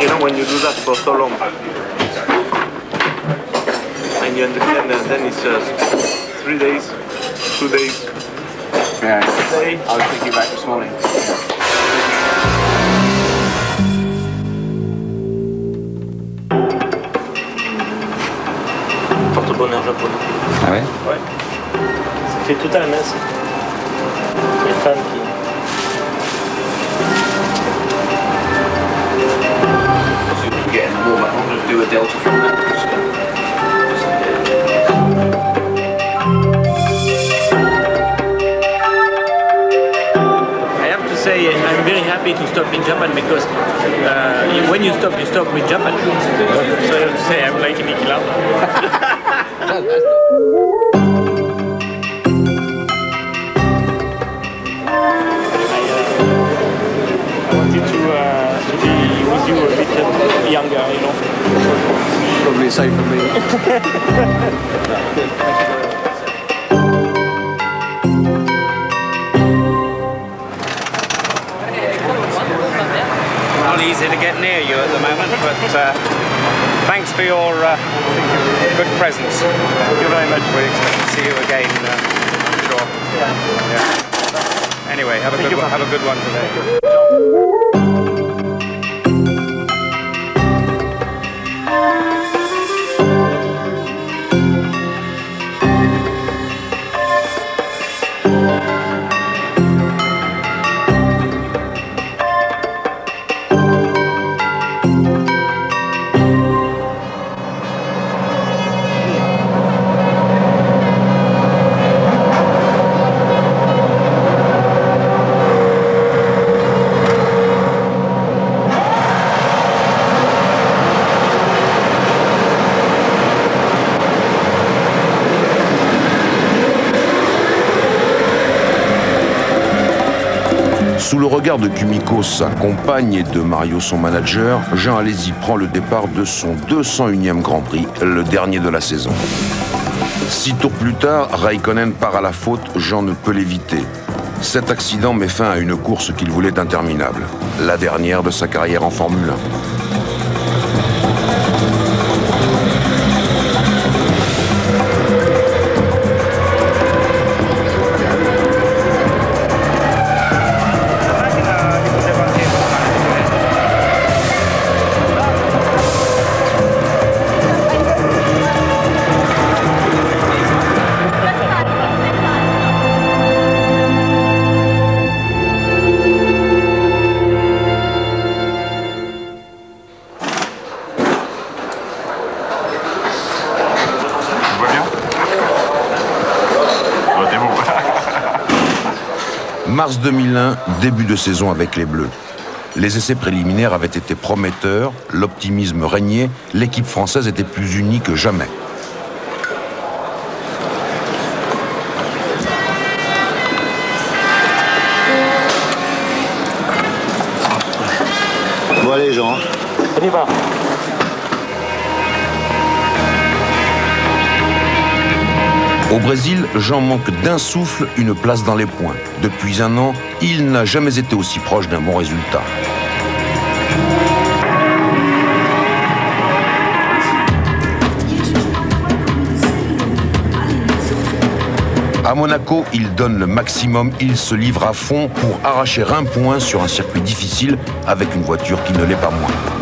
you know, when you do that for so long, and you understand that then it's just three days, two days, Yeah. day. I was thinking back this morning. Porte-bonheur japonais. Ah ouais Ouais. Ça fait tout à la messe. Les femmes qui. Getting warmer. I'm going to do a delta from that. I have to say I'm very happy to stop in Japan because uh, when you stop, you stop with Japan. So I have to say I'm like Niki Lauda. with you a bit younger, you know. Probably safe for me. not easy to get near you at the moment, but uh, thanks for your uh, good presence. Thank you very much. We expect to see you again, uh, I'm sure. Yeah. Anyway, have a good one, have a good one today. De Kumiko, sa compagne, et de Mario, son manager, Jean Alési prend le départ de son 201e Grand Prix, le dernier de la saison. Six tours plus tard, Raikkonen part à la faute, Jean ne peut l'éviter. Cet accident met fin à une course qu'il voulait interminable, la dernière de sa carrière en Formule 1. 2001, début de saison avec les Bleus. Les essais préliminaires avaient été prometteurs, l'optimisme régnait, l'équipe française était plus unie que jamais. Bon allez Jean, On y va. Au Brésil, Jean manque d'un souffle une place dans les points. Depuis un an, il n'a jamais été aussi proche d'un bon résultat. À Monaco, il donne le maximum, il se livre à fond pour arracher un point sur un circuit difficile avec une voiture qui ne l'est pas moins.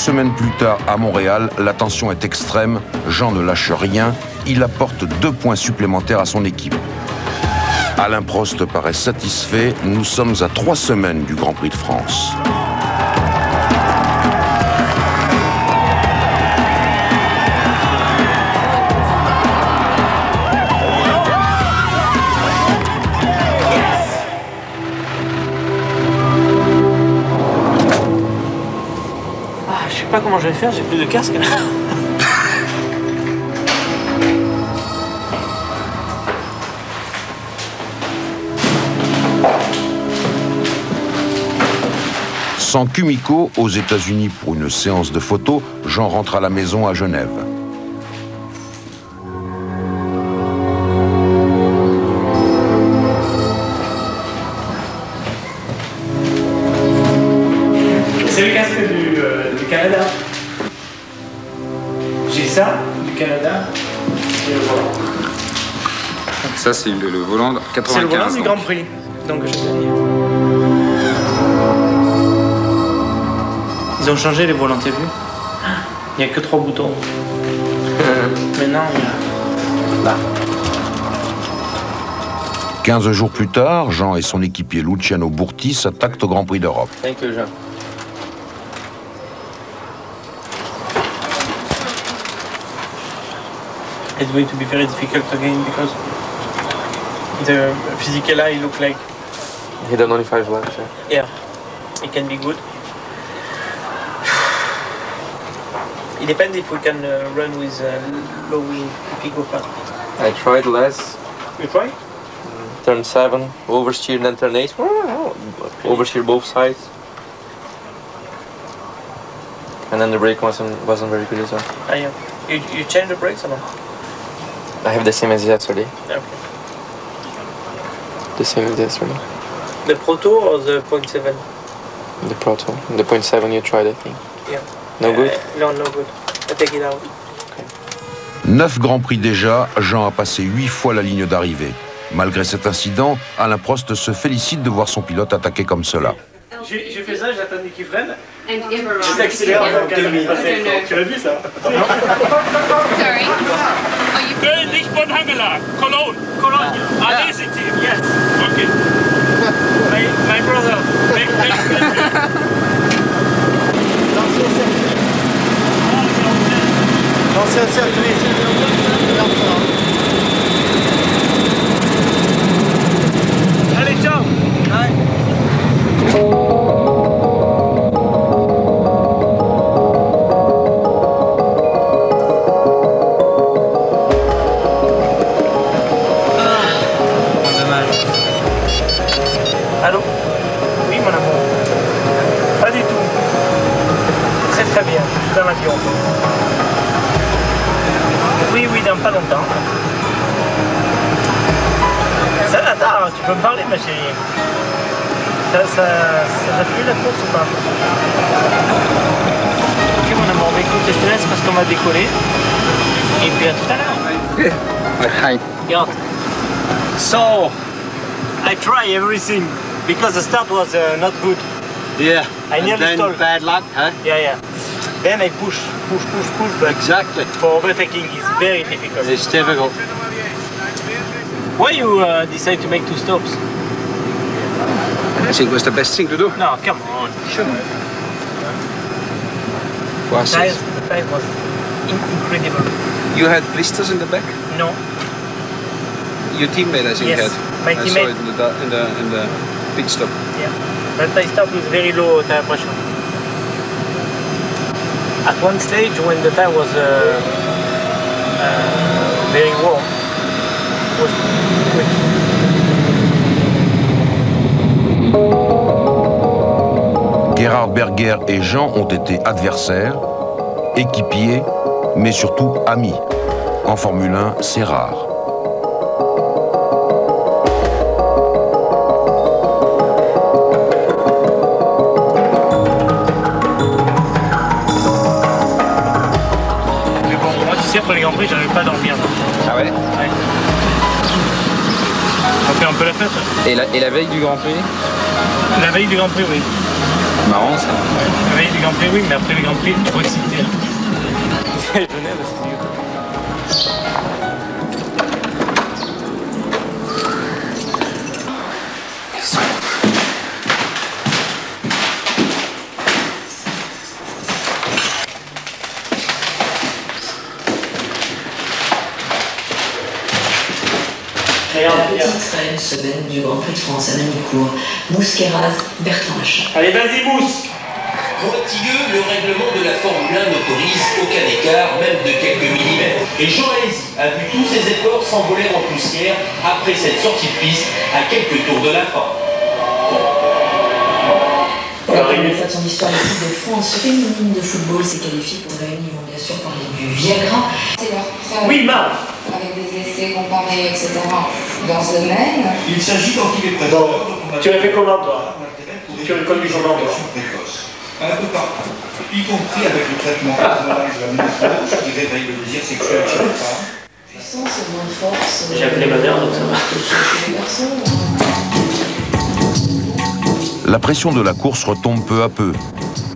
Semaines plus tard, à Montréal, la tension est extrême. Jean ne lâche rien. Il apporte deux points supplémentaires à son équipe. Alain Prost paraît satisfait. Nous sommes à trois semaines du Grand Prix de France. pas comment je vais faire, j'ai plus de casque. Sans Kumiko aux États-Unis pour une séance de photos, Jean rentre à la maison à Genève. C'est le, le volant 95. C'est le volant du. Grand Prix. Donc j'ai gagné. Ils ont changé les volants, t'as vu Il n'y a que trois boutons. Maintenant, il y a. Là. 15 jours plus tard, Jean et son équipier Luciano Burti s'attaquent au Grand Prix d'Europe. Thank you, Jean. It's going to be very difficult again because the physical eye look like He done only five laps. Yeah. yeah, it can be good. It depends if we can uh, run with uh, low wing if we go fast. I tried less. You try? Turn seven, oversteer, then turn eight. Oversteer both sides. And then the brake wasn't wasn't very good as well. Ah, yeah. You, you change the brakes or not? I have the same as yesterday. Okay. The same as yesterday. The Proto or the point seven? The Proto. The point seven you tried, I think. Yeah. No good? Uh, no, no good. I take it out. Neuf Grands Prix déjà, Jean a passé huit fois la ligne d'arrivée. Malgré cet incident, Alain Prost se félicite de voir son pilote attaquer comme cela. J'ai fait ça, j'attendais qu'il freine. And Everard. J'ai accéléré en together. 2000. I don't know. Tu l'as vu ça Sorry. Are you Köln, von Hangela, Cologne. Cologne. Ah, this it is. Yes. Okay. My, my brother. Make, make, Allez, ciao Dommage. Oui, oui, dans pas longtemps. Ça, attends, tu peux me parler, ma chérie. Ça, ça, ça va plus la course ou pas? Ok, mon amour, bah, écoute, je te laisse parce qu'on va décoller. Et puis à tout à l'heure. Hi. Yeah. So, I try everything because the start was uh, not good. Yeah. I nearly then stole. bad luck, huh? Yeah, yeah. Then I push, push, push, push, but Exactly. for overtaking is very difficult. It's difficult. Why you uh, decide to make two stops? I think it was the best thing to do. No, come on. Sure. Tires, it? the tire was in- incredible. You had blisters in the back? No, Your teammate, I think, Yes, had. my I saw it in the, in the, in the pit stop. yeah. But I start with very low tire pressure. At one stage, when the was uh, uh, very Berger et Jean ont été adversaires, équipiers, mais surtout amis. En Formule 1, c'est rare. Prix, j'arrive pas à dormir. Ah ouais Ouais. On fait un peu la fête. et la, et la veille du Grand Prix La veille du Grand Prix, oui. Marrant ça. La veille du Grand Prix, oui, mais après le Grand Prix, trop excité. Genève, c'est mieux. Petite semaine du Grand Prix de France à Manicourt. Mousqueraz, Bertrand Achat. Allez, vas-y, mousse Pour Tigueux, le règlement de la Formule 1 n'autorise aucun écart, même de quelques millimètres. Et Jean Alesi a vu tous ses efforts s'envoler en poussière après cette sortie de piste à quelques tours de la fin. Pour la première fois de son histoire, l'équipe de France féminine de football s'est qualifiée pour la Ils vont bien sûr parler du Viagra. C'est leur preuve. Oui, Marc Essais comparés, etc. dans ce domaine. Il s'agit quand il est présent. Tu l'as fait comment, toi Tu as connu comment, toi précoce. Un peu partout, y compris avec le traitement hormonal de la ménopause qui réveille le désir sexuel chez les femmes. Puissance, moins de force. J'ai appelé ma mère, donc ça va. Chez les garçons. La pression de la course retombe peu à peu.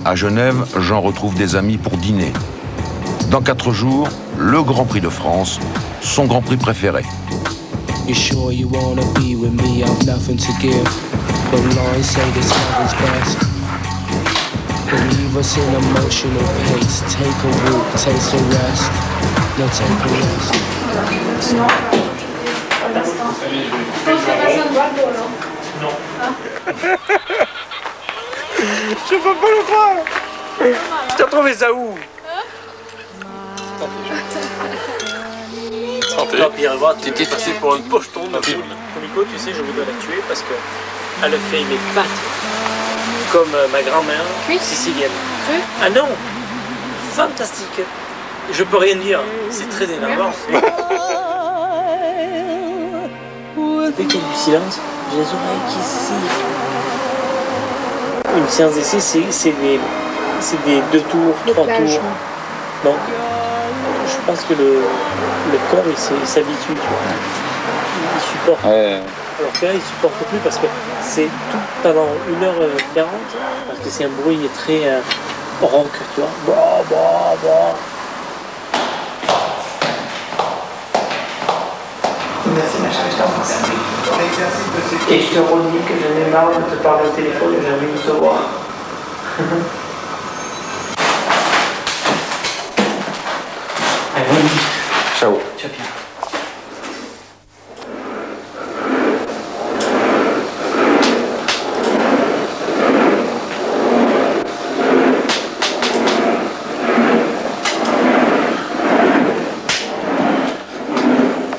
À Genève, Jean retrouve des amis pour dîner. Dans quatre jours, le Grand Prix de France, son Grand Prix préféré. You sure you wanna be with me? I've nothing to give. But lines say this love is best. Believe us in emotional pace. Take a walk, taste a rest. No, take a rest. Je. Je peux pas le croire Tu as trouvé ça où Santé. T'es passé pour un pocheton de poule. Comico, tu sais, je voudrais la tuer parce que elle fait mes pattes comme euh, ma grand-mère sicilienne. Ah non Fantastique Je peux rien dire, c'est très énervant. Dès qu'il y a du silence, j'ai les oreilles qui sifflent. Une séance d'essai, c'est c'est des, c'est des deux tours, trois tours. Non. Je pense que le, le corps, il s'habitue, tu vois. Il, supporte. Alors que là, il supporte plus parce que c'est tout pendant 1h40, parce que c'est un bruit très euh, rock, tu vois. Bah, bah, bah. Et je te redis que j'en ai marre de te parler au téléphone et j'ai envie de te voir. Allez, bonne nuit. Ciao. Ciao, Pierre.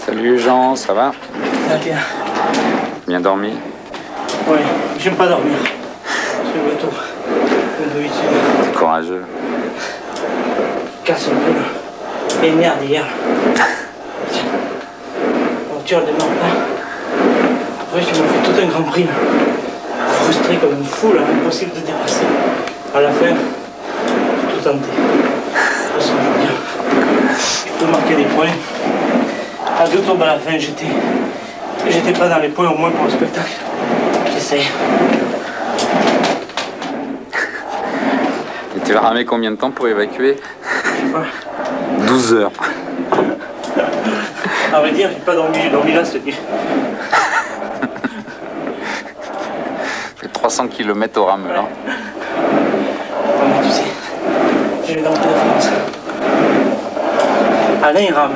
Salut Jean, ça va? Ça va bien. Bien dormi? Oui, j'aime pas dormir. C'est le retour. Courageux. Casse un peu les nerfs d'hier. La voiture ne démarre pas. Après, je me fais tout un grand prix. Frustré comme une foule, hein, impossible de dépasser. À la fin, tout tenté. De façon, je. Je peux marquer des points. À deux tours de la fin, j'étais. J'étais pas dans les points au moins pour le spectacle. J'essaye. Et tu vas ramer combien de temps pour évacuer? Je sais pas. 12 heures. À vrai dire, j'ai pas dormi, j'ai dormi là cette nuit. fait 300 km au rame là. Non, mais tu sais, j'ai Prix de France. Alain, il rame.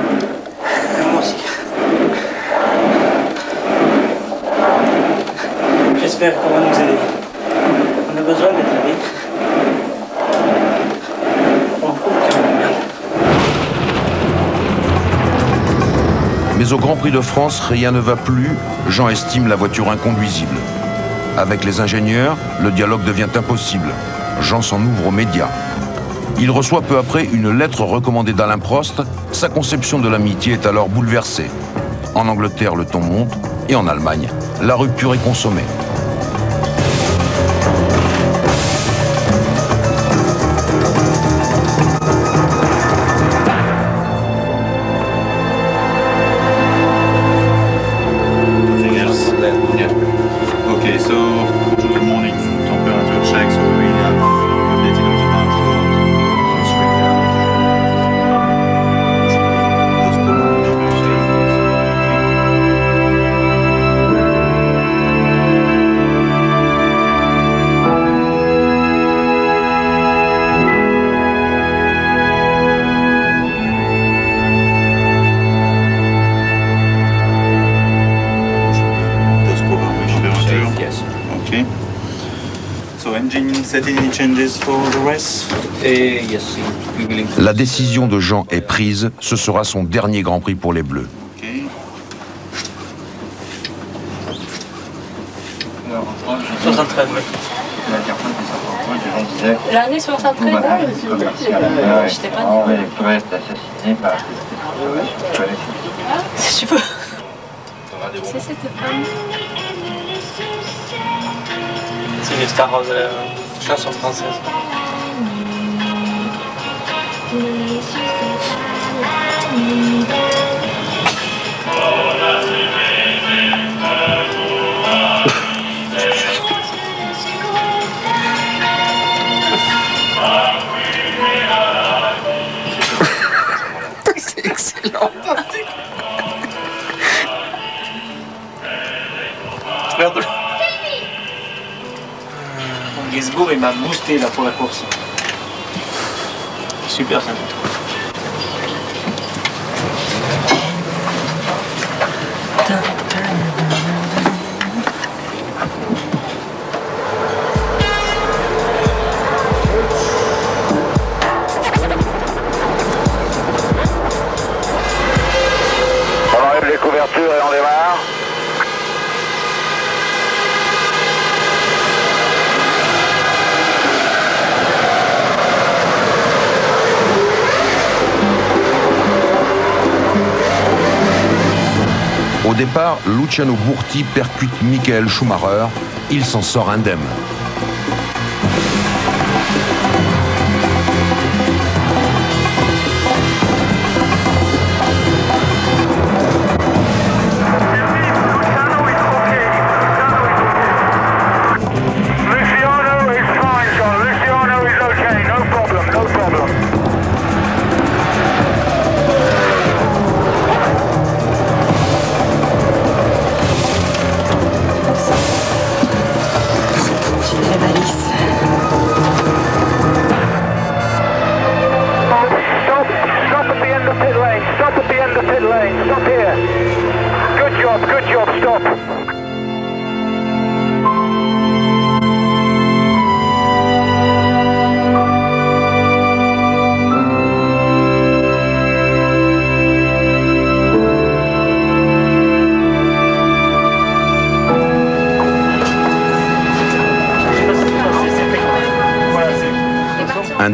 Et moi aussi. J'espère qu'on va nous aider. On a besoin d'être Mais au Grand Prix de France, rien ne va plus. Jean estime la voiture inconduisible. Avec les ingénieurs, le dialogue devient impossible. Jean s'en ouvre aux médias. Il reçoit peu après une lettre recommandée d'Alain Prost. Sa conception de l'amitié est alors bouleversée. En Angleterre, le ton monte et en Allemagne, la rupture est consommée. La décision de Jean est prise. Ce sera son dernier Grand Prix pour les Bleus. Okay. 73 La carte, c'est ça. L'année 73, Voilà, hein, les commerciales euh, j'étais pas par Je sais pas. C'est cette femme. C'est une star de la chanson française. Il m'a boosté là pour la course. Super sympa. Couvertures et on démarre. Au départ, Luciano Burti percute Michael Schumacher. Il s'en sort indemne.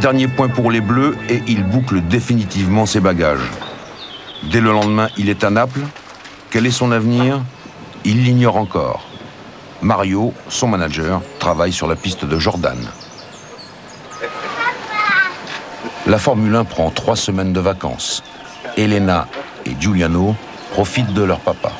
Dernier point pour les Bleus et il boucle définitivement ses bagages. Dès le lendemain, il est à Naples. Quel est son avenir? Il l'ignore encore. Mario, son manager, travaille sur la piste de Jordan. La Formule 1 prend trois semaines de vacances. Elena et Giuliano profitent de leur papa.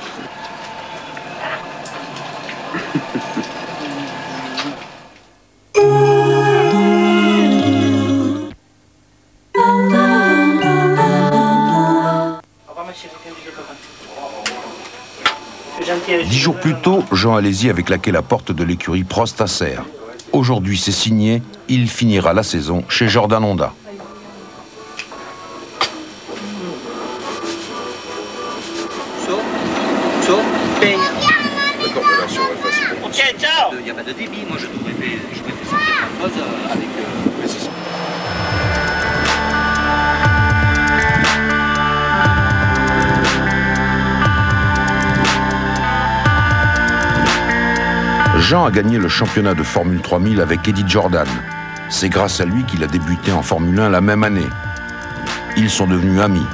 Jean Alési avait claqué la porte de l'écurie Prost à Serre. Aujourd'hui, c'est signé, il finira la saison chez Jordan Honda. Le championnat de Formule 3000 avec Eddie Jordan. C'est grâce à lui qu'il a débuté en Formule 1 la même année. Ils sont devenus amis.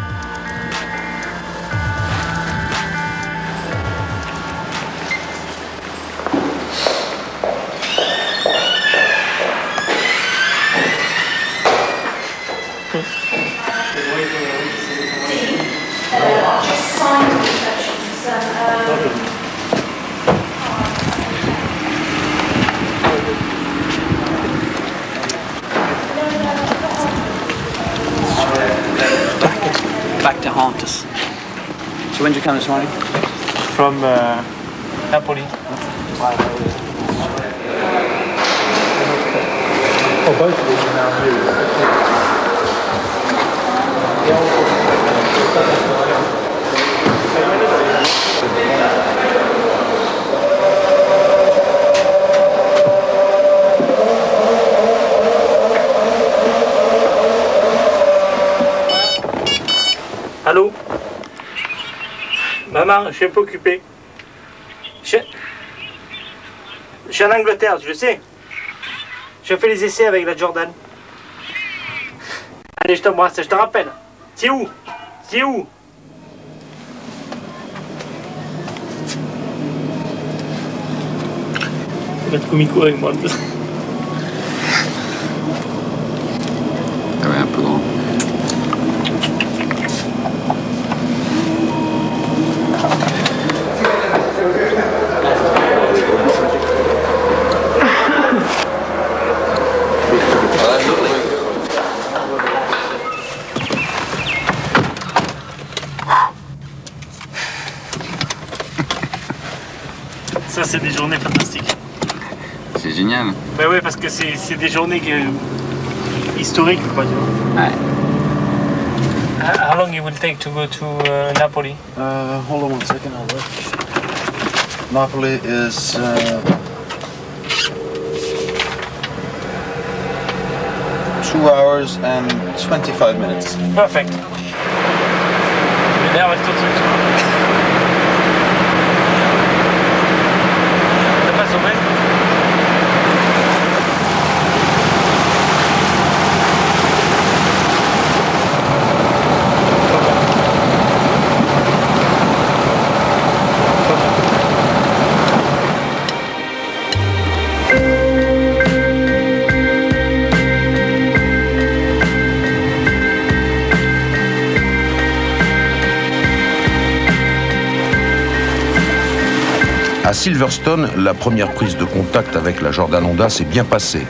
When did you come this morning? From uh, Napoli. Oh, both of these are now new. Allô Maman, je suis un peu occupé. Je... je suis en Angleterre, je sais. Je fais les essais avec la Jordan. Allez, je t'embrasse, je te rappelle. C'est où? C'est où? Mettre Kumiko avec moi. Ah ouais, un peu grand. Ça, c'est des journées fantastiques. C'est génial. Mais oui, parce que c'est c'est des journées que- historiques, quoi, tu vois. Ouais. How long it will take to go to uh, Napoli? Uh, hold on one second, I'll look. Napoli is. Uh, two hours and 25 minutes. Perfect. Silverstone, la première prise de contact avec la Jordan Honda s'est bien passée.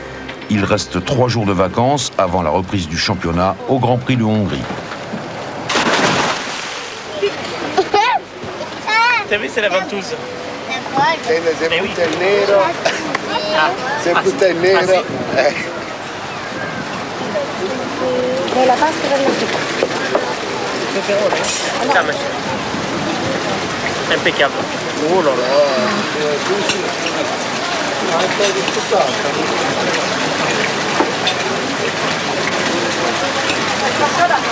Il reste trois jours de vacances avant la reprise du championnat au Grand Prix de Hongrie. T'as vu, c'est la ventouse. Se Eh oui. butta il nero, se butta il nero. eh. Nella pasta per la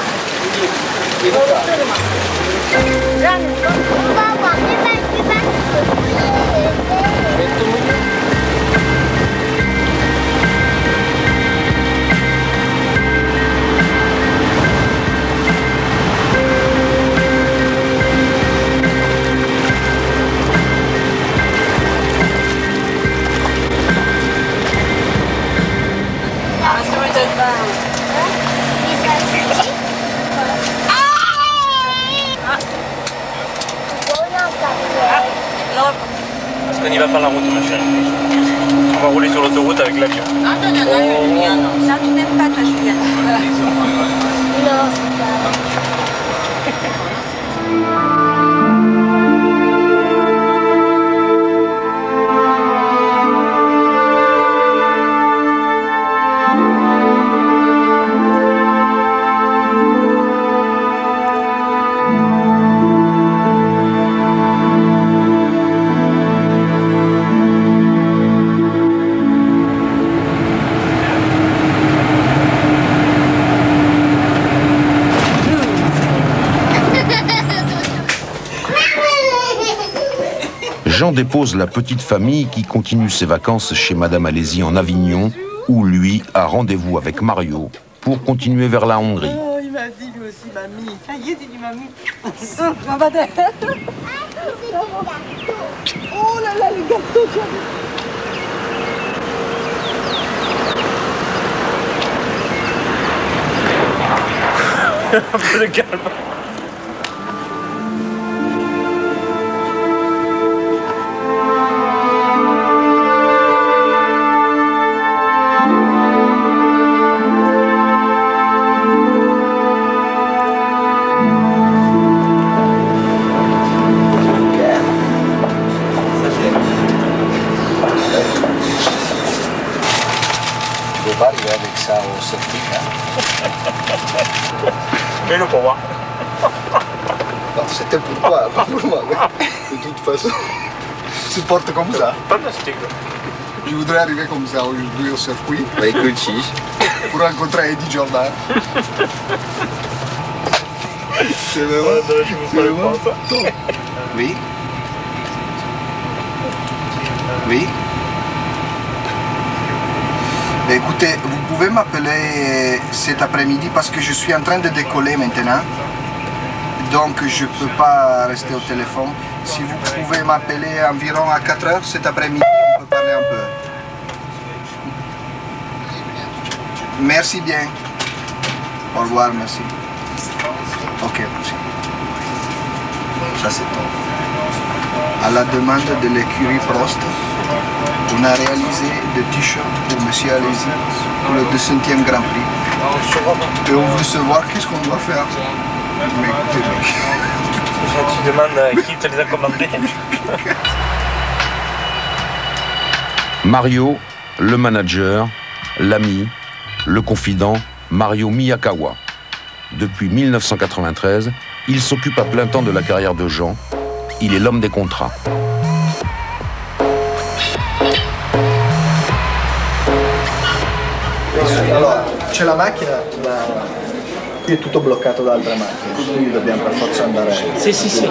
Peperone Ah, ma Impeccable. Oh là là. Parce qu'on y va la route, ma chérie. On va rouler sur l'autoroute avec l'avion. Non, non, non, non, Julien, non. Ça, tu n'aimes pas, toi, Julien. Non. Jean dépose la petite famille qui continue ses vacances chez Madame Alési en Avignon, où lui a rendez-vous avec Mario pour continuer vers la Hongrie. Oh, il m'a dit lui aussi, mamie. Ça y est, dit mamie. Ah, bah. Oh là là, les gâteaux, tu as vu Un peu de calme. Meno não Sitten por purmaalle. Nyt nyt pääs. Sitten Portugal usar. Fantástico. E o Drari vê como usar os do Ilser com Vai curtir. Por encontrar Eddie Jordan. Você vê lá? Você vê lá? Vi? Vi? Écoutez, pouvez m'appeler cet après-midi parce que je suis en train de décoller maintenant. Donc je ne peux pas rester au téléphone. Si vous pouvez m'appeler environ à 4 heures cet après-midi, on peut parler un peu. Merci bien. Au revoir, merci. Ok, merci. Ça c'est tout. À la demande de l'écurie Prost, on a réalisé des t-shirts pour M. Alési pour le 200e Grand Prix. Et on veut savoir qu'est-ce qu'on doit faire. Mais écoutez, mec. Tu demandes à qui te les a commandés. Mario, le manager, l'ami, le confident, Mario Miyakawa. Depuis 1993, il s'occupe à plein temps de la carrière de Jean. Il est l'homme des contrats. Allora, c'è la macchina, ma qui è tutto bloccato da altre macchine, quindi dobbiamo per forza andare. Sì, sì, sì.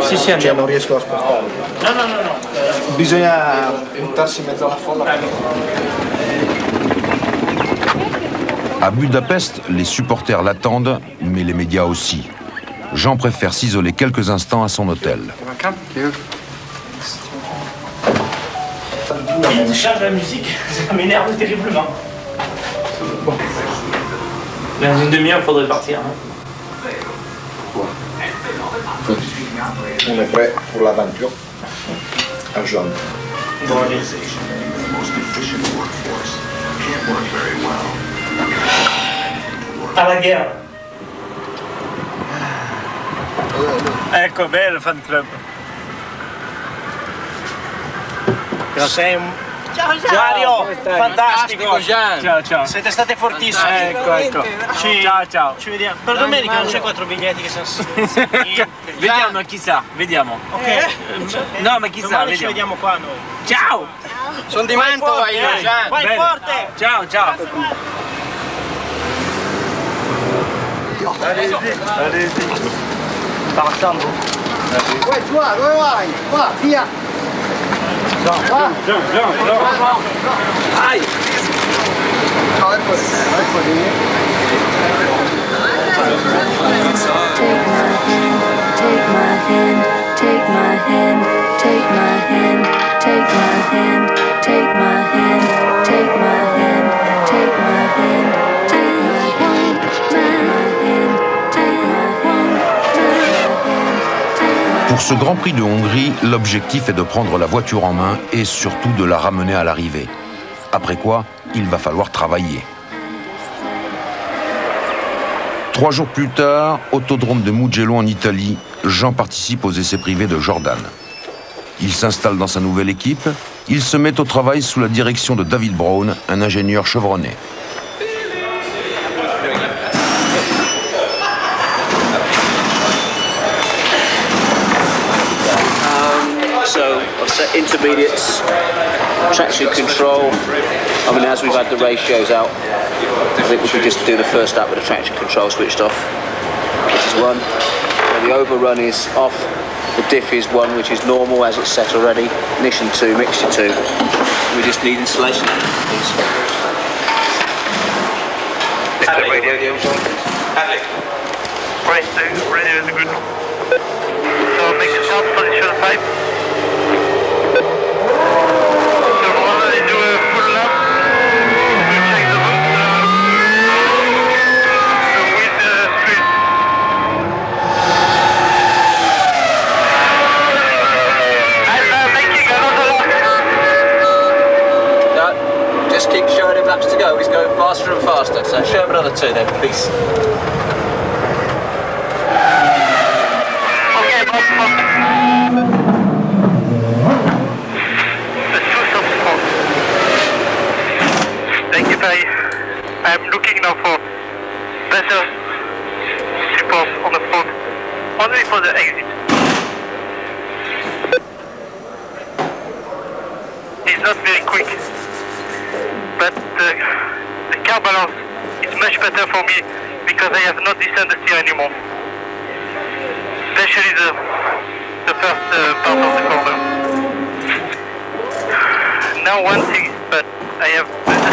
Sì, sì, Cioè, non riesco a spostarmi. No, no, no, no. Bisogna buttarsi in mezzo alla folla. À Budapest, les supporters l'attendent, mais les médias aussi. Jean préfère s'isoler quelques instants à son hôtel. Tu changes la musique, ça m'énerve terriblement. Dans une demi-heure, il faudrait partir. hein. On est prêt pour l'aventure. À Jean. Bon, allez. À la guerre. Ecco, bello fan club. Un... Ciao Mario, fantastico. Gian. Ciao, ciao. Siete state fortissimi. Ecco, ecco. Ci, Ciao, ciao. Ci vediamo. Per domenica non c'è quattro biglietti che sono... Vediamo, chissà, vediamo. Ok. No, ma chissà, Domani ci vediamo. vediamo qua noi. Ciao! Sono di Mantova io, Gian. Vai Bene. forte. Ciao, ciao. Allez-y, allez-y. Partando. Uè, qua, dove vai? Qua, via! Take my hand, take my hand, take my hand. Ce Grand Prix de Hongrie, l'objectif est de prendre la voiture en main et surtout de la ramener à l'arrivée. Après quoi, il va falloir travailler. Trois jours plus tard, autodrome de Mugello en Italie, Jean participe aux essais privés de Jordan. Il s'installe dans sa nouvelle équipe. Il se met au travail sous la direction de David Brown, un ingénieur chevronné. Intermediates, traction control. I mean, as we've had the ratios out, I think we could just do the first lap with the traction control switched off. This is one. So the overrun is off. The diff is one, which is normal as it's set already. Ignition two, mixture two. We just need installation. please. Press 2, ready is good. So make a short position 5. So faster. So him another two then, please. Okay, boss, boss. Perry. I'm looking now for better support on the front, only for the exit. Car balance is much better for me because I have not descended steer anymore especially the the first uh, part of the corner. Now one thing, but I have better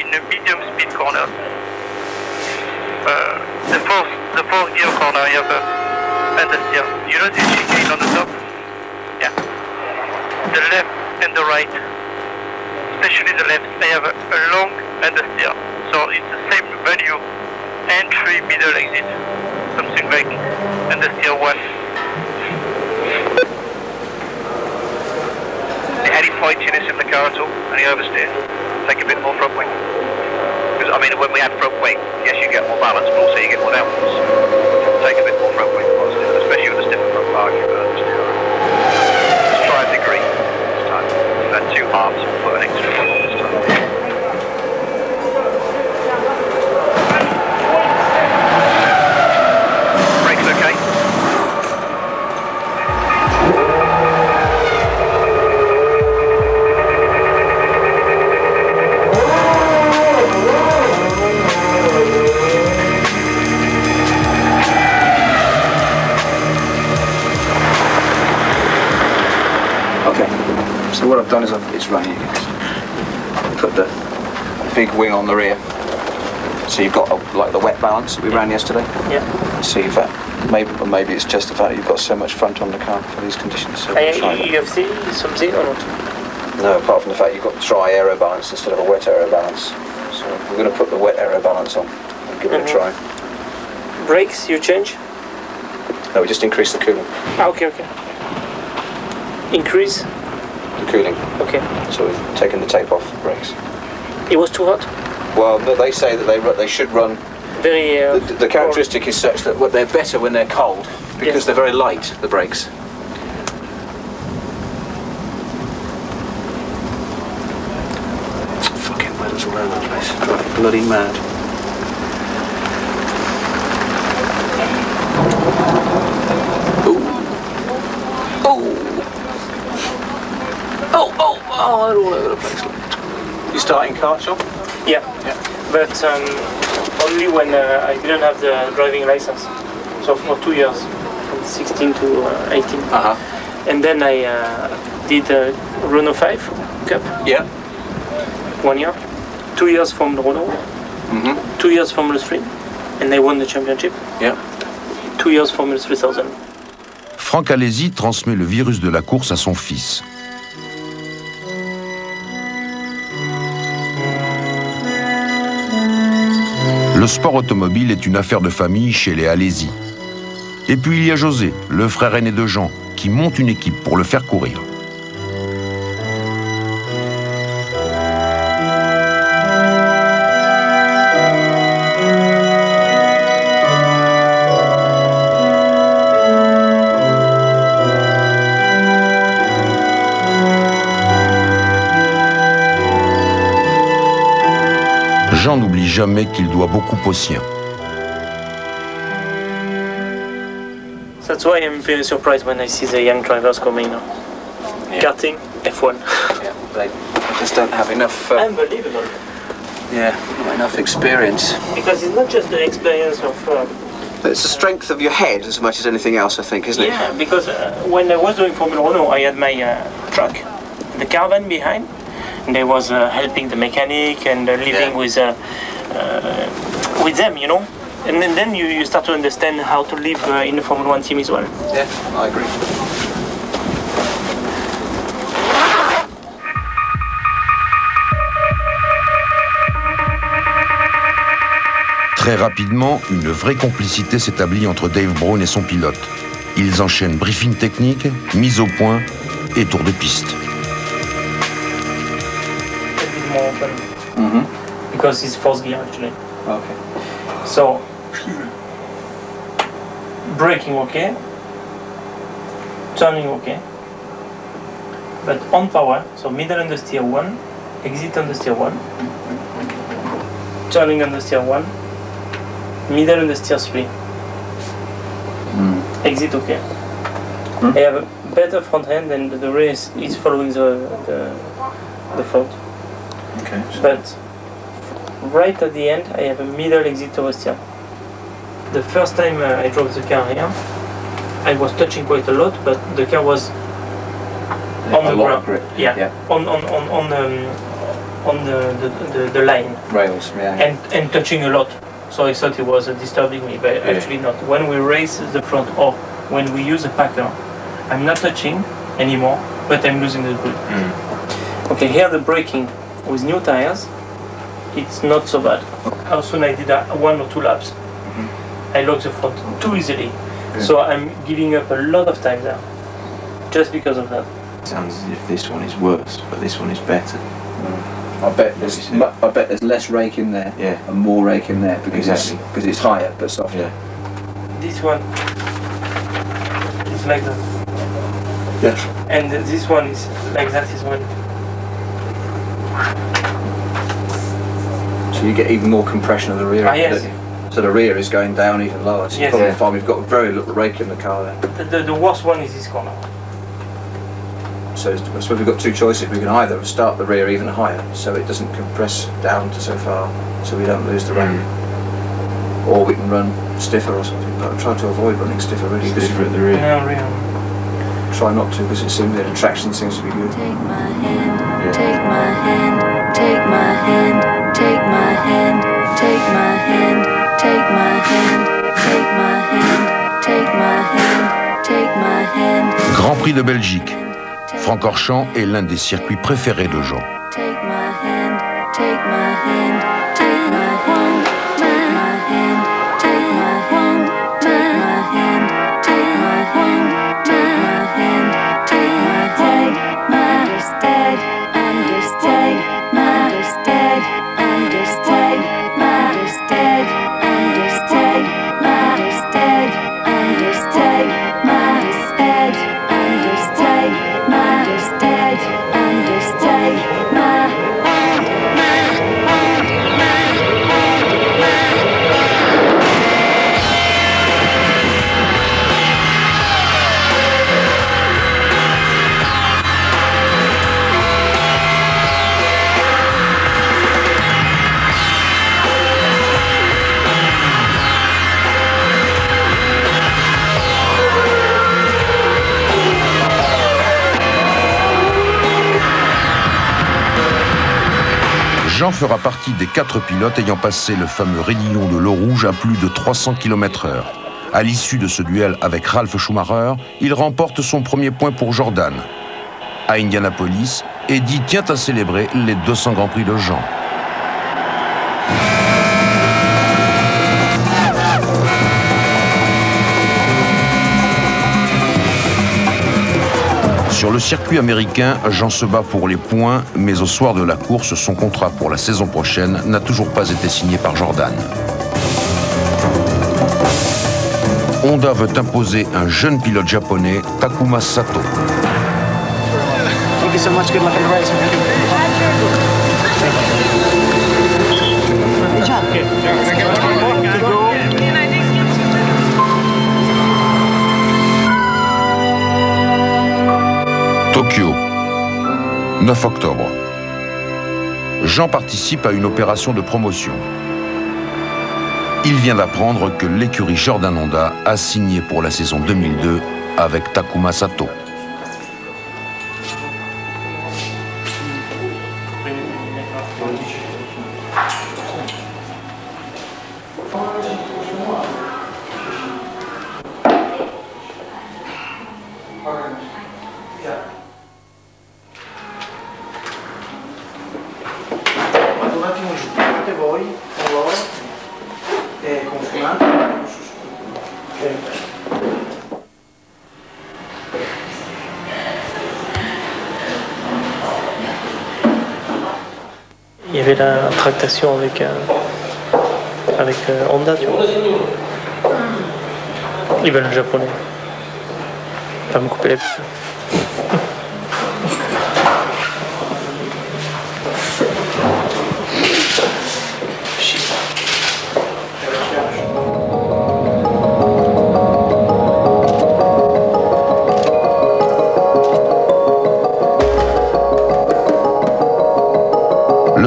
in a medium speed corner. Uh, the fourth, the fourth gear corner, you have a understeer. You know the chicane on the top? Yeah. The left and the right, especially the left, I have a, a long understeer. So it's the same value, entry, middle exit, something like understeer one. Any pointiness in the car at all? Any oversteer? Take a bit more front wing. Because I mean, when we had front wing, yes, you get more balance, but also you get more downforce. Take a bit more front wing, especially with the stiffer front bar. You can understeer. Let's try a degree this time. Had two halves, we'll put an extra that we ran yesterday. Yeah. See if that maybe or maybe it's just the fact that you've got so much front on the car for these conditions. So we'll Uh, you have seen something or not? No, apart from the fact you've got dry aero balance instead of a wet aero balance. So we're going to put the wet aero balance on and give it a Mhm. try. Brakes you change? No, we just increase the cooling. Ah, okay, okay. Increase? The cooling. Okay. So we've taken the tape off the brakes. It was too hot? Well, they say that they they should run. Very. Uh, the, the characteristic is such that they're better when they're cold because they're very light. The brakes. Fucking wheels all over the place. Drive me bloody mad. Oh, oh, oh, they're all over the place. You starting car shop? Yeah. But um, only when uh, I didn't have the driving license. So for two years, from 16 to uh, 18. Uh-huh. And then I uh, did the Renault 5 Cup. Yeah. One year. Two years from the Renault. Mm-hmm. Two years Formula 3. And I won the championship. Yeah. Two years Formula 3000. Franck Alési transmet le virus de la course à son fils. Le sport automobile est une affaire de famille chez les Alési. Et puis il y a José, le frère aîné de Jean, qui monte une équipe pour le faire courir. Jean n'oublie jamais qu'il doit beaucoup aux siens. That's why I'm very surprised when I see the young drivers coming now. Karting, F1. Yeah, they just don't have enough. Uh, Unbelievable. yeah, not enough experience. Because it's not just the experience of. Uh, It's the strength of your head as much as anything else, I think, isn't yeah, because uh, when I was doing Formula Renault, I had my uh, truck, the caravan behind, I was uh, helping the mechanic and uh, living with uh, uh, with them, you know? And then, then you, you start to understand how to live uh, in the Formula One team as well. Yeah, I agree. Très rapidement, une vraie complicité s'établit entre Dave Brown et son pilote. Ils enchaînent briefing technique, mise au point et tour de piste. A bit more open. Mm-hmm. Because it's fourth gear actually. Okay. So braking okay, turning okay, but on power, so middle understeer one, exit understeer one, turning understeer one, middle understeer three, exit okay. I have a better front end and the rear is, is following the, the the front. Okay. But right at the end, I have a middle exit oversteer. The first time uh, I drove the car here, I was touching quite a lot, but the car was on the ground. Yeah, Yeah. on on on on um, on the, the, the, the line Rails, yeah. and, and touching a lot. So I thought it was uh, disturbing me, but Yeah. actually not. When we raise the front or when we use a packer, I'm not touching anymore, but I'm losing the grip. Okay, here the braking with new tires, it's not so bad. How soon I did one or two laps, mm-hmm. I lock the front too easily. So I'm giving up a lot of time there, just because of that. Sounds as if this one is worse, but this one is better. Mm. I bet there's I bet there's less rake in there Yeah. and more rake in there because Exactly. it's because it's higher but softer. Yeah. This one is like that, Yeah. and this one is like that as well. So you get even more compression of the rear. Ah, yes. So the rear is going down even lower. So you Yes. probably Yeah. find we've got very little rake in the car there. The, the, the worst one is this corner. So it's- I suppose we've got two choices. We can either start the rear even higher so it doesn't compress down to so far so we don't lose the rake. Or we can run stiffer or something. But I try to avoid running stiffer really. 'cause- Stiffer at the rear. No, really. try not to because it's similar and traction seems to be good. Grand Prix de Belgique. Francorchamps est l'un des circuits préférés de Jean. Take my hand, take my hand, take my hand, take my hand. Jean fera partie des quatre pilotes ayant passé le fameux raidillon de l'eau rouge à plus de 300 km heure. À l'issue de ce duel avec Ralph Schumacher, il remporte son premier point pour Jordan. À Indianapolis, Eddie tient à célébrer les 200 Grands Prix de Jean. Sur le circuit américain, Jean se bat pour les points, mais au soir de la course, son contrat pour la saison prochaine n'a toujours pas été signé par Jordan. Honda veut imposer un jeune pilote japonais, Takuma Sato. 9 octobre. Jean participe à une opération de promotion. Il vient d'apprendre que l'écurie Jordan Honda a signé pour la saison 2002 avec Takuma Sato. fait la tractation avec, euh, avec euh, Honda, tu vois. Il va le japonais. Il va me couper les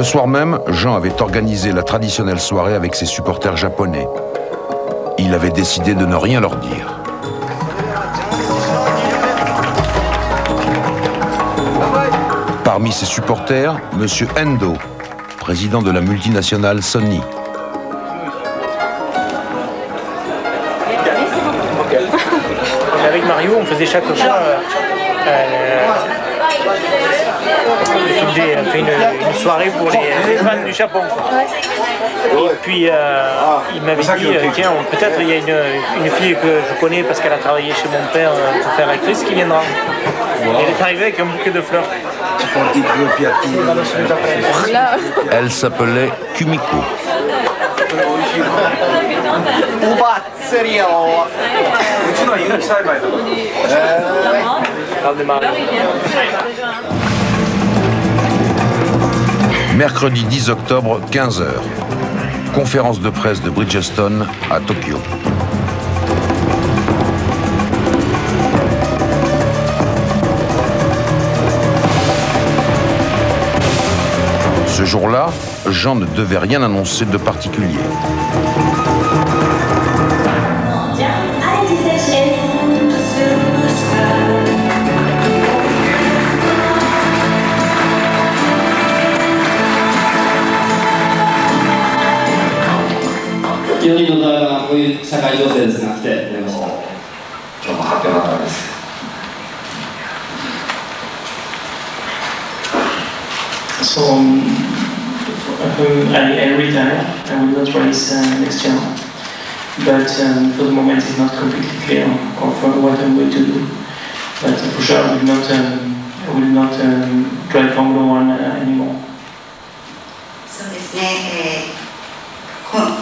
soir même, Jean avait organisé la traditionnelle soirée avec ses supporters japonais. Il avait décidé de ne rien leur dire. Par Parmi ses supporters, M. Endo, président de la multinationale Sony. Avec Mario, on faisait chaque fois euh, on fait une, une soirée pour les, les fans du Japon. quoi. Et puis euh, il m'avait dit, euh, tiens, peut-être il y a une, une fille que je connais parce qu'elle a travaillé chez mon père euh, pour faire actrice qui viendra. Elle est arrivée avec un bouquet de fleurs. Elle s'appelait Kumiko. Mercredi 10 octobre, 15h. Conférence de presse de Bridgestone à Tokyo. Ce jour-là, Jean ne devait rien annoncer de particulier.4人のドライバーがこういう社会情勢ですが来てくれました今日も発表のためです So um, um, I, I retire. I will not race uh, next year. But um, for the moment, it's not completely clear of uh, what I'm going to do. But uh, for sure, I will not. Um, I will not um, drive Formula One uh, anymore.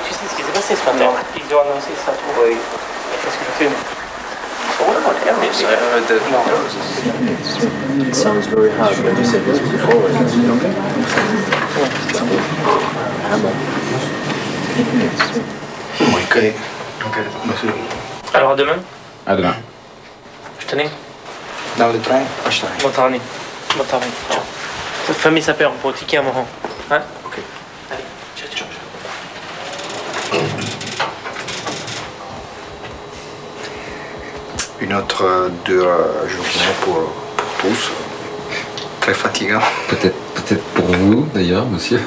tu sais ce qui s'est passé ce matin Ils ont annoncé ça, tout. Oui. Qu'est-ce que tu fais. It sounds very hard when you said this before. Ok. Ok, monsieur. Alors à demain À demain. Je tenais Dans le train? Acheter. Bon tarni. Bon tarni. Ciao. Famille pour ticket à Moran. Hein Ok. Allez, ciao, ciao. Une autre euh, dure euh, journée pour, pour tous. Très fatigant. Peut-être peut-être pour vous d'ailleurs, monsieur.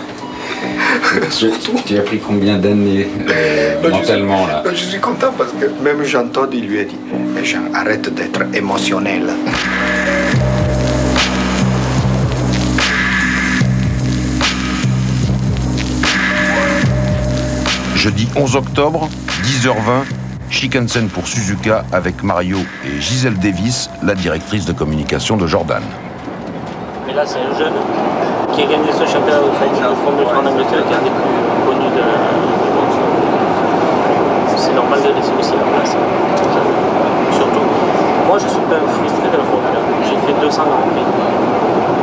Surtout. Tu as pris combien d'années euh, mentalement là Je suis content parce que même Jean-Todt, il lui a dit Mais Jean, arrête d'être émotionnel. Jeudi 11 octobre, 10h20, Shikansen pour Suzuka avec Mario et Gisèle Davis, la directrice de communication de Jordan. Mais là, c'est un jeune qui a gagné ce championnat de Formule Formule 1 en Angleterre, qui est un des plus connus de, du monde. C'est normal de laisser aussi la place. Surtout, moi, je suis pas frustré de la Formule 1. J'ai fait 200 Grand Prix.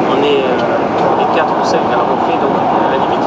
On est, euh, on est 4 ou 5 à l'avoir fait, donc à la limite.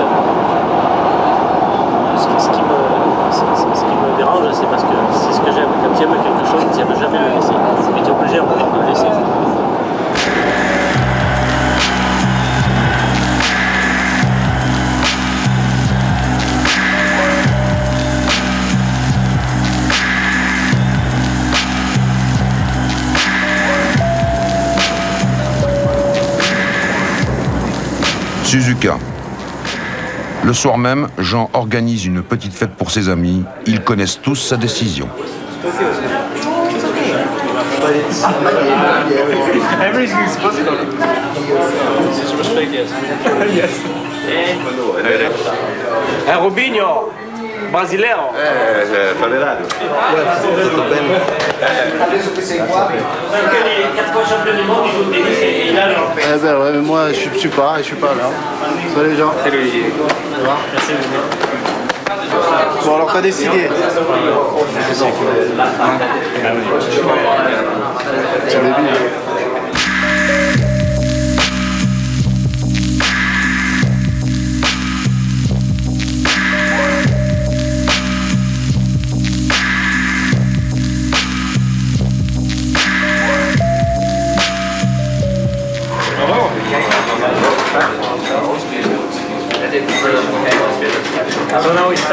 Le soir même, Jean organise une petite fête pour ses amis. Ils connaissent tous sa décision. Eh, brasileiro. Eh, fa le radio. Adesso che sei qua. Quatre fois champion du monde, il joue au tennis et il a leur Eh ben ouais, mais moi je suis pas, je suis pas là. Salut Jean. Salut. Bon alors t'as décidé. C'est débile.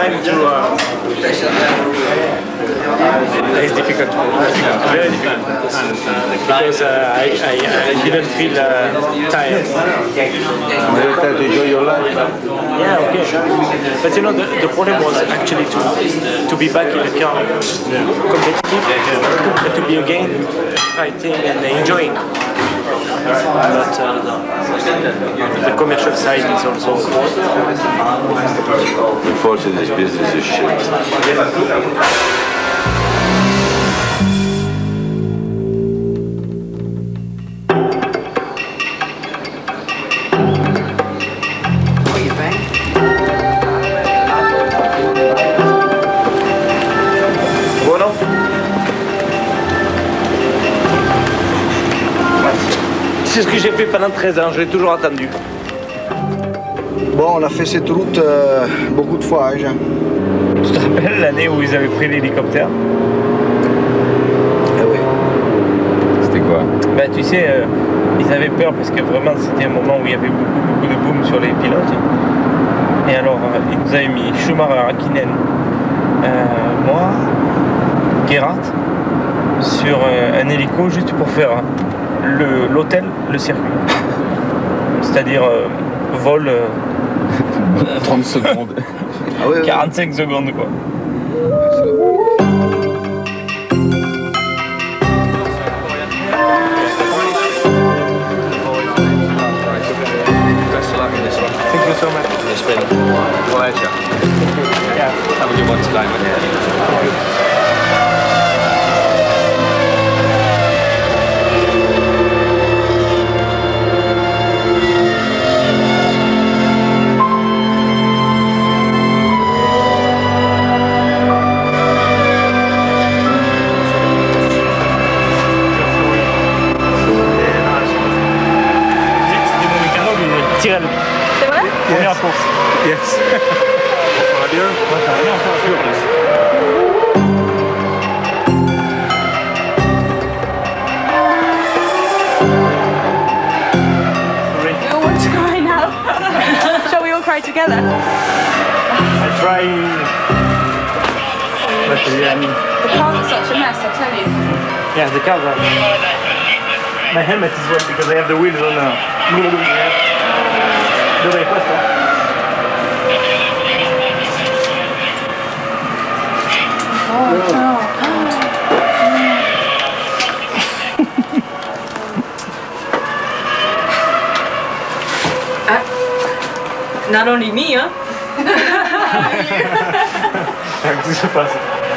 Time to. Uh, it's difficult. Very difficult. Because uh, I, I, I didn't feel uh, tired. to enjoy your life. Yeah, okay. But you know, the, the problem was actually to to be back in the car, competitive, but to be again fighting and enjoying. But uh, the commercial side is also. important. Unfortunately, this business is shit. C'est ce que j'ai fait pendant 13 ans, je l'ai toujours attendu. Bon, on a fait cette route euh, beaucoup de fois, hein, Jean. Tu te rappelles l'année où ils avaient pris l'hélicoptère? Eh oui. C'était quoi? Bah tu sais, euh, ils avaient peur parce que vraiment c'était un moment où il y avait beaucoup beaucoup de boom sur les pilotes. Et alors euh, ils nous avaient mis Schumacher, Hakkinen, euh, moi, Gerhardt sur euh, un hélico juste pour faire l'hôtel, le circuit. C'est-à-dire euh, vol euh, 30 secondes. 45 secondes quoi. Thank you so much. It's been a pleasure. Yeah. Have a good one today, yeah, the cars are. My helmet is wet because I have the wheels on. Uh, Dove è questo? Not only me, hein? Qu'est-ce qui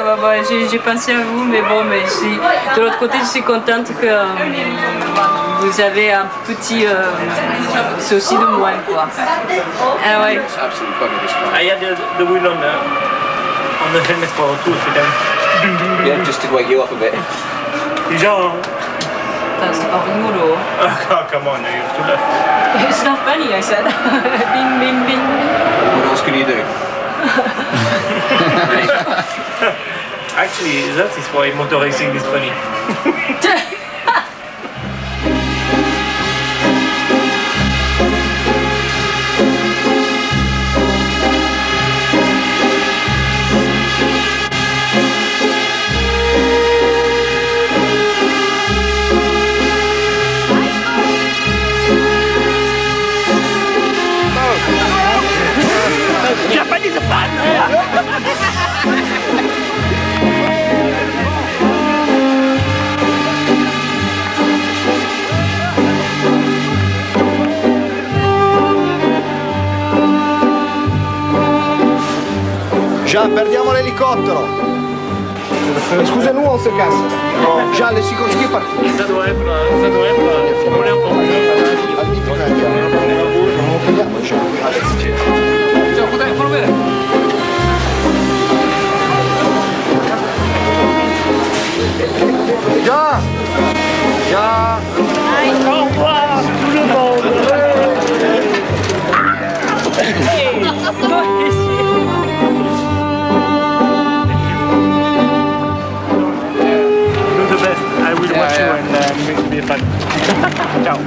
ça va, j'ai pensé à vous, mais bon, mais je suis- de l'autre côté, je suis contente que euh, vous avez un petit euh, souci de moins, quoi. Ah ouais. I had the, the wheel on the, on the helmet for two seconds. Yeah, just to wake you up a bit. Genre. Putain, c'est pas rigolo. Oh, come on, you have to laugh. It's not funny, I said. bing, bing, bing. What else can you do? Actually, that is why motor racing is funny. Jean, perdiamo l'elicottero. Excusez-nous, on se casse. Jean, le Sikorsky est parti. Ça doit être, ça doit être formulé encore Jean Jean Au revoir tout le monde les fans. Ciao.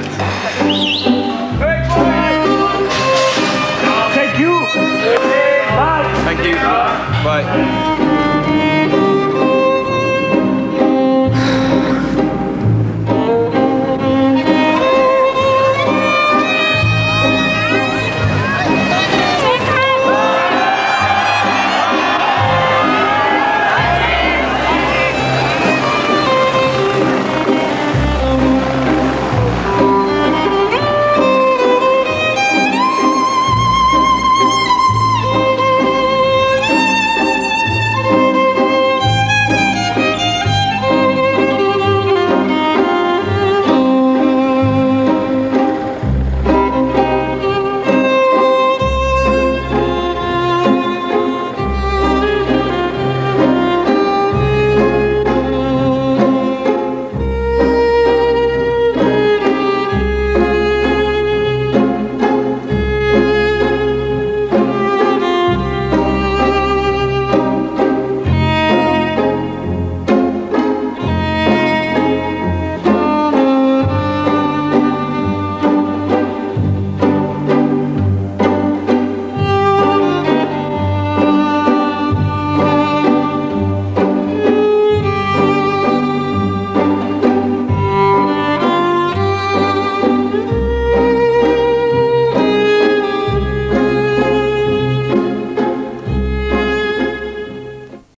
Thank you. Bye.